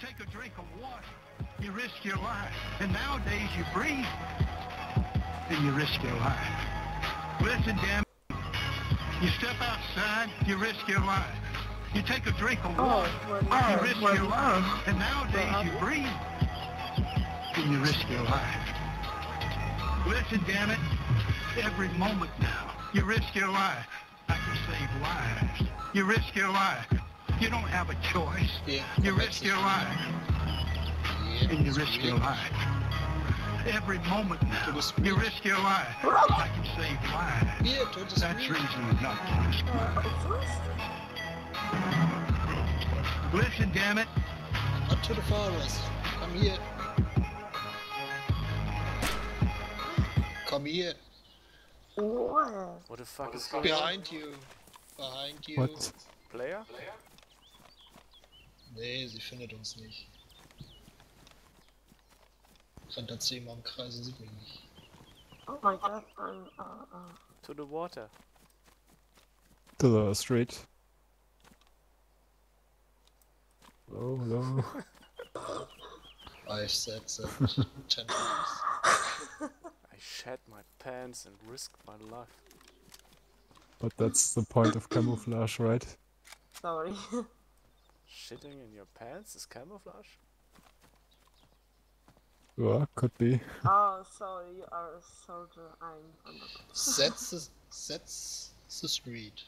take a drink of water, you risk your life. And nowadays you breathe, and you risk your life. Listen, damn. You step outside, you risk your life. You take a drink of Oh, water, well, you risk well, your life. And nowadays you breathe, and you risk your life. Listen, damn it. Every moment now, you risk your life. I can save lives. You risk your life. You don't have a choice. Yeah, You risk your life, Yeah, and you it's risk your life. Every moment now, you risk your life. I can save lives. Hier, totes That's Spiel. reason enough to risk life. Listen, damn it. Up to the forest. Komm hier. Komm hier. Wow. What the fuck is going on? Behind you. Behind you. What? Player? Nee, sie findet uns nicht. Rennt da zehnmal im Kreis und sieht mich nicht. Oh my god, I'm, uh, uh, To the water. To the street. Oh no. I've said that ten times. I shed my pants and risked my life. But that's the point of camouflage, right? sorry. Shitting in your pants is camouflage? Yeah, could be. oh, sorry, you are a soldier. I'm, I'm. That's the, that's the street.